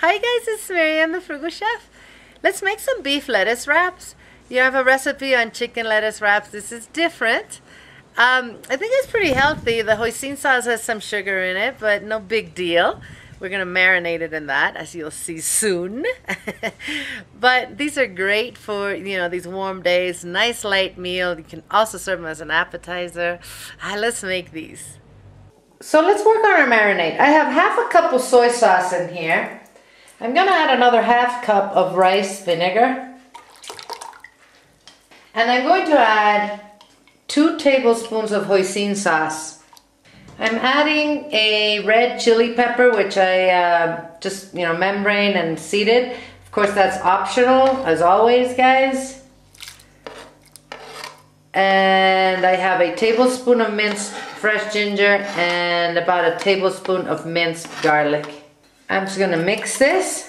Hi guys, it's Miriam the Frugal Chef. Let's make some beef lettuce wraps. You have a recipe on chicken lettuce wraps. This is different. Um, I think it's pretty healthy. The hoisin sauce has some sugar in it, but no big deal. We're going to marinate it in that, as you'll see soon. but these are great for, you know, these warm days. Nice light meal. You can also serve them as an appetizer. Ah, let's make these. So let's work on our marinade. I have half a cup of soy sauce in here. I'm going to add another half cup of rice vinegar. And I'm going to add two tablespoons of hoisin sauce. I'm adding a red chili pepper, which I uh, just, you know, membrane and seeded. Of course, that's optional, as always, guys. And I have a tablespoon of minced fresh ginger and about a tablespoon of minced garlic. I'm just gonna mix this.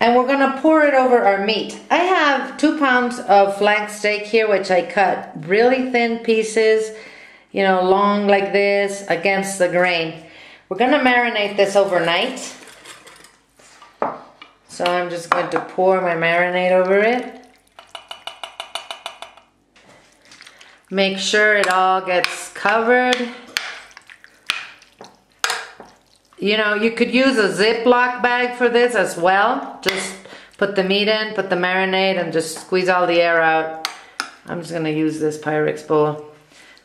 And we're gonna pour it over our meat. I have two pounds of flank steak here, which I cut really thin pieces you know, long like this against the grain. We're gonna marinate this overnight. So I'm just going to pour my marinade over it. Make sure it all gets covered. You know, you could use a Ziploc bag for this as well. Just put the meat in, put the marinade, and just squeeze all the air out. I'm just gonna use this Pyrex bowl.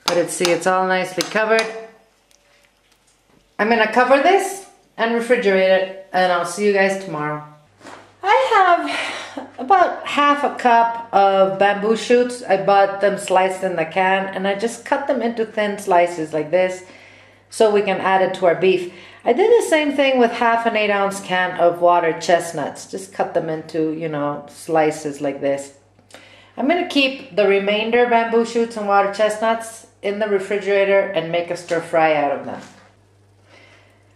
But it's, see, it's all nicely covered. I'm gonna cover this and refrigerate it and I'll see you guys tomorrow. I have about half a cup of bamboo shoots. I bought them sliced in the can and I just cut them into thin slices like this so we can add it to our beef. I did the same thing with half an eight ounce can of water chestnuts. Just cut them into, you know, slices like this. I'm gonna keep the remainder bamboo shoots and water chestnuts in the refrigerator and make a stir fry out of them.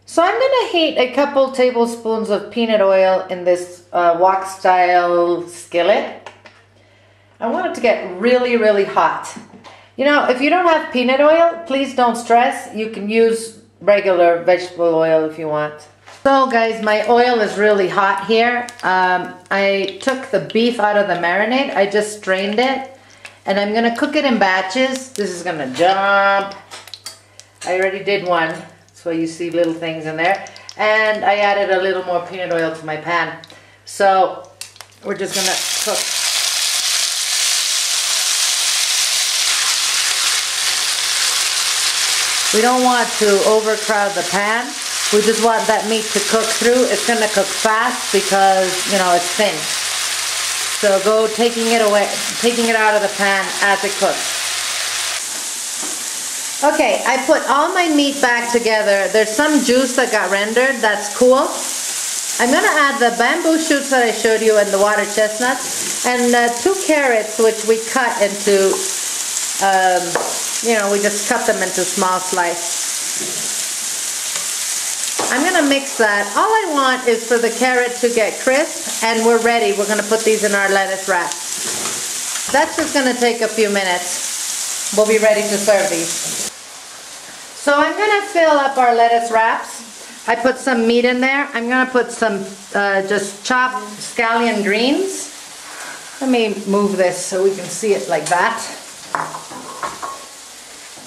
So I'm gonna heat a couple tablespoons of peanut oil in this uh, wok style skillet. I want it to get really, really hot. You know, if you don't have peanut oil, please don't stress. You can use regular vegetable oil if you want. So guys, my oil is really hot here. Um, I took the beef out of the marinade. I just strained it and I'm gonna cook it in batches. This is gonna jump. I already did one, so you see little things in there. And I added a little more peanut oil to my pan. So we're just gonna cook. We don't want to overcrowd the pan. We just want that meat to cook through. It's gonna cook fast because, you know, it's thin. So go taking it away, taking it out of the pan as it cooks. Okay, I put all my meat back together. There's some juice that got rendered, that's cool. I'm gonna add the bamboo shoots that I showed you and the water chestnuts and uh, two carrots which we cut into, um, you know, we just cut them into small slices. I'm gonna mix that. All I want is for the carrot to get crisp and we're ready. We're gonna put these in our lettuce wrap. That's just gonna take a few minutes. We'll be ready to serve these. So I'm gonna fill up our lettuce wraps. I put some meat in there. I'm gonna put some uh, just chopped scallion greens. Let me move this so we can see it like that.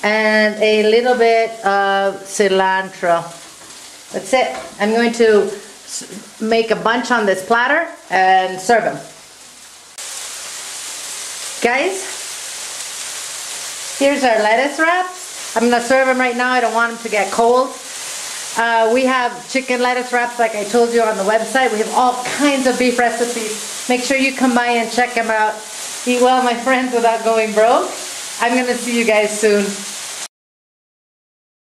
And a little bit of cilantro. That's it. I'm going to make a bunch on this platter and serve them. Guys, here's our lettuce wraps. I'm going to serve them right now. I don't want them to get cold. Uh, we have chicken lettuce wraps like I told you on the website. We have all kinds of beef recipes. Make sure you come by and check them out. Eat well, my friends, without going broke. I'm going to see you guys soon.